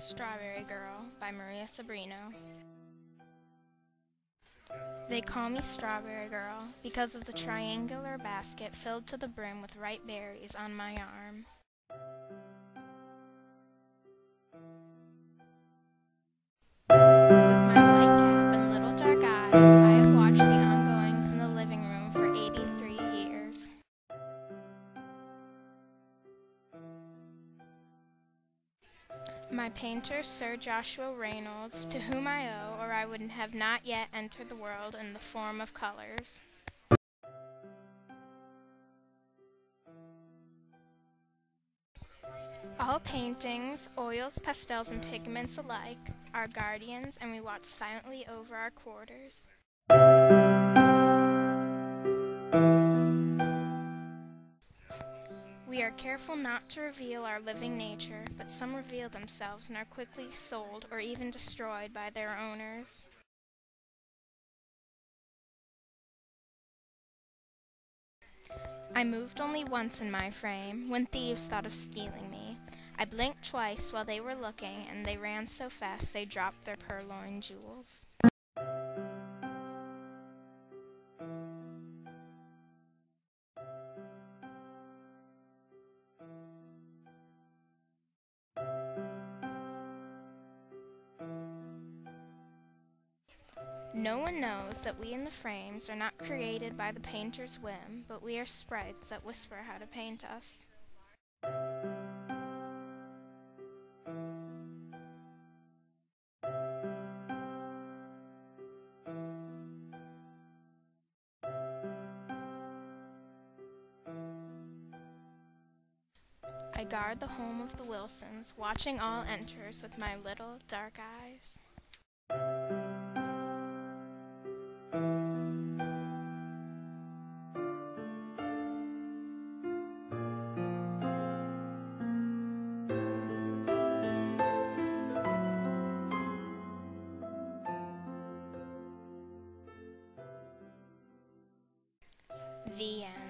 Strawberry Girl by Maria Sabrino. They call me Strawberry Girl because of the triangular basket filled to the brim with ripe berries on my arm. My painter, Sir Joshua Reynolds, to whom I owe, or I would have not yet entered the world in the form of colors. All paintings, oils, pastels, and pigments alike, are guardians, and we watch silently over our quarters. We are careful not to reveal our living nature, but some reveal themselves and are quickly sold or even destroyed by their owners. I moved only once in my frame, when thieves thought of stealing me. I blinked twice while they were looking, and they ran so fast they dropped their purloined jewels. No one knows that we in the frames are not created by the painter's whim, but we are sprites that whisper how to paint us. I guard the home of the Wilsons, watching all enters with my little dark eyes. The end.